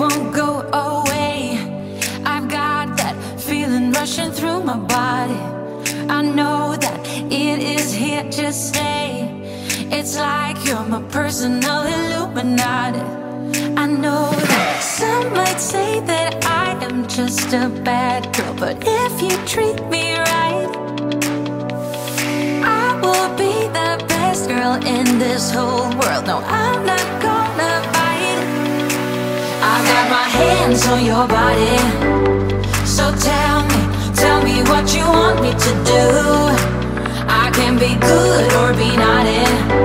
won't go away. I've got that feeling rushing through my body. I know that it is here to stay. It's like you're my personal Illuminati. I know that some might say that I am just a bad girl But if you treat me right I will be the best girl in this whole world. No, I'm not gonna hands on your body. So tell me, tell me what you want me to do. I can be good or be naughty.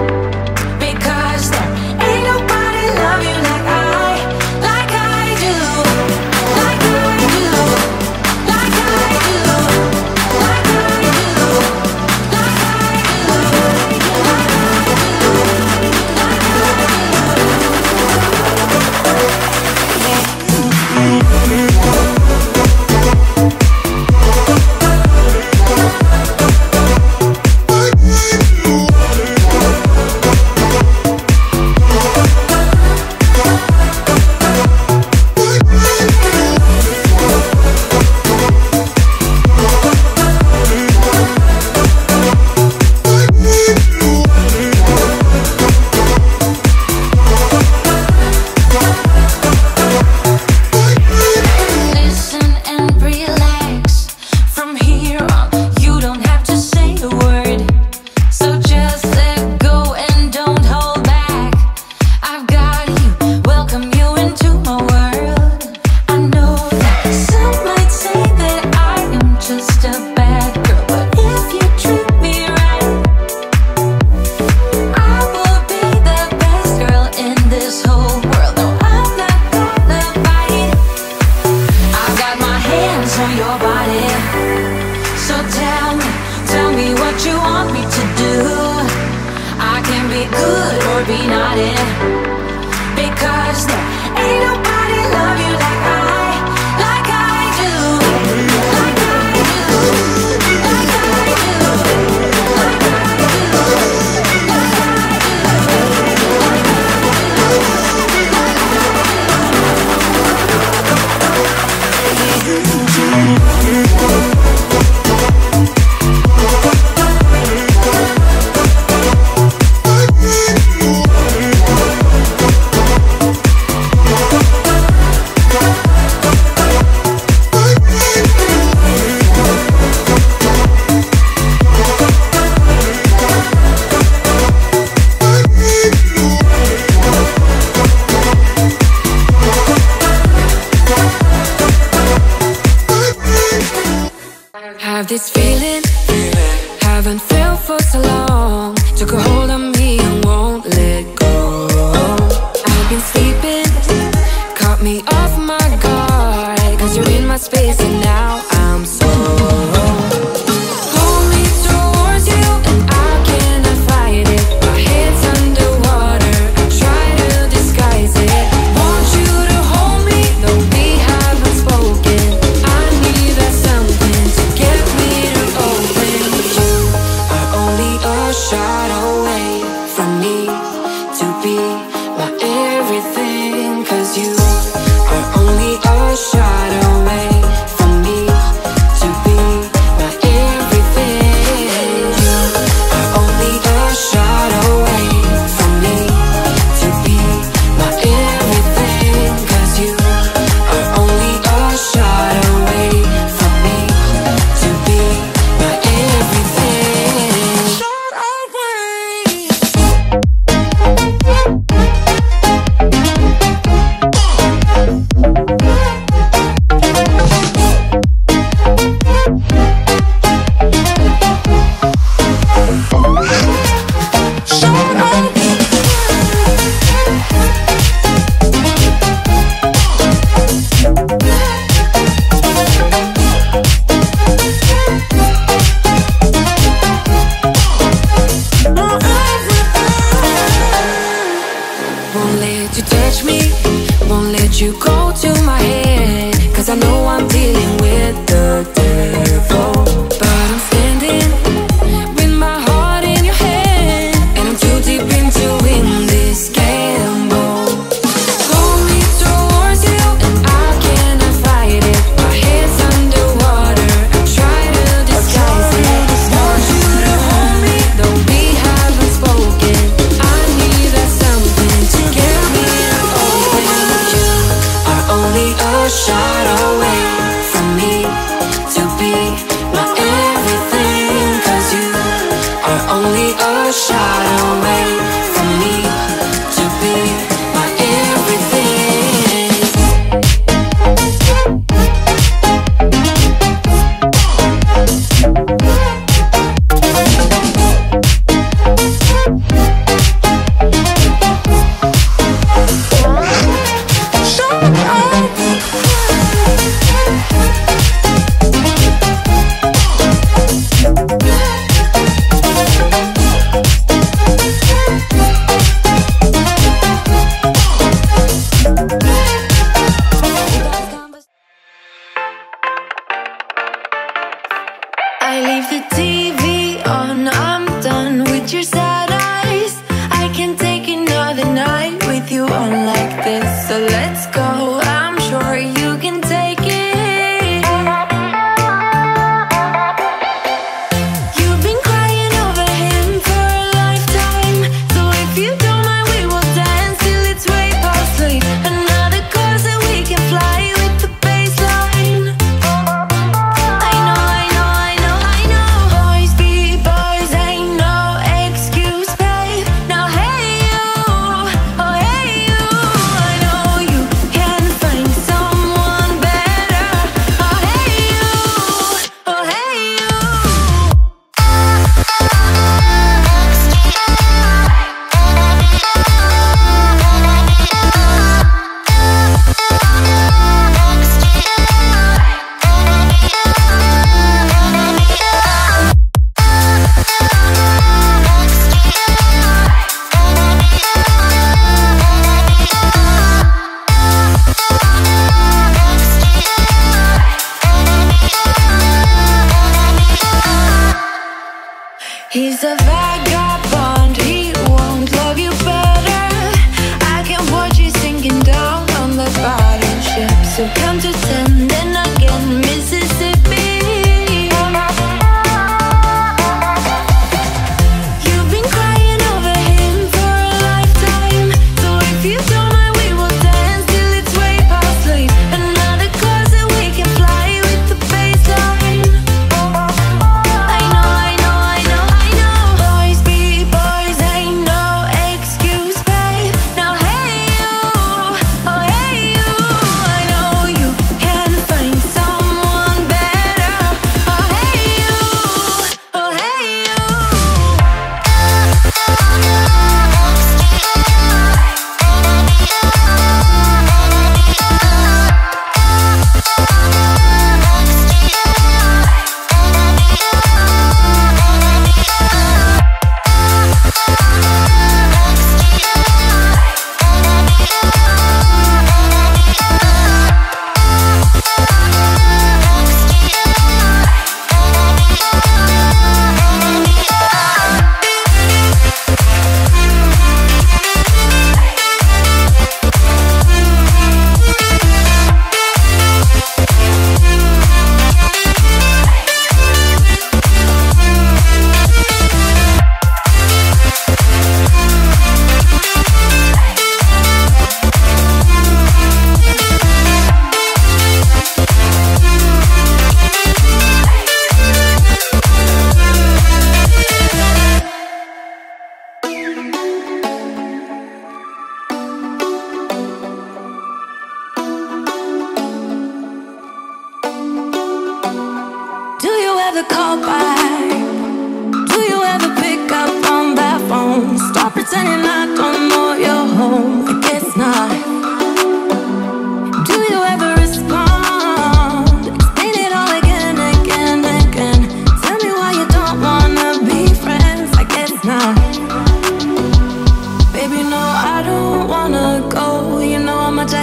be not in. Because the have this feeling, feeling Haven't felt for so long. Took a hold of me and won't let go. I've been sleeping. Caught me off my guard. Cause you're in my space and now I'm so you go shot away.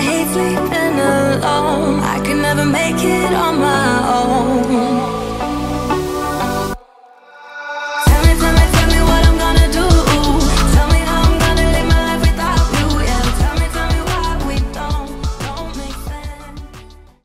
I hate sleeping alone.